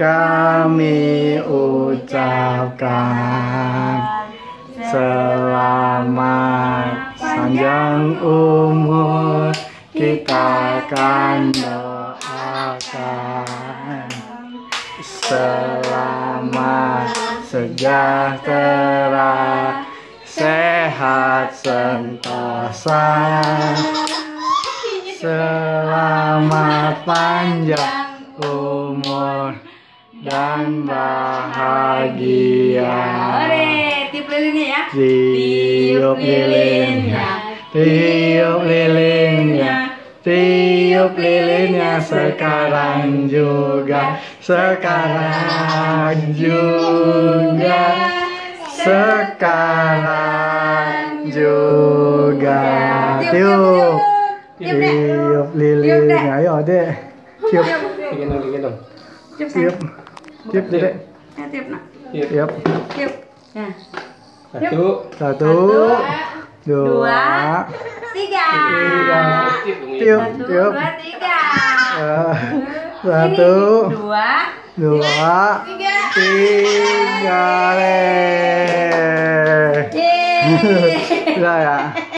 Kami ucapkan selamat panjang umur. Kita akan doakan selamat sejahtera sehat sentosa selamat panjang umur dan bahagia. Ore, tiup lilinnya ya. tiup lilinnya. tiup lilinnya. Tiup lilinnya sekarang juga. Sekarang juga. Sekarang juga. Tiup tiup lilinnya. Ayo dek. Tiup Digendong, digendong. Tiup, tiup tiup dek Ya, tiup nak. Yuk. tiup Tiup. Nah. Satu. satu dua Tiga. tiga Tiup dong, tiup tiup dua, tiga. Satu Dua. dua Tiga. tiga Yeay. Sudah ya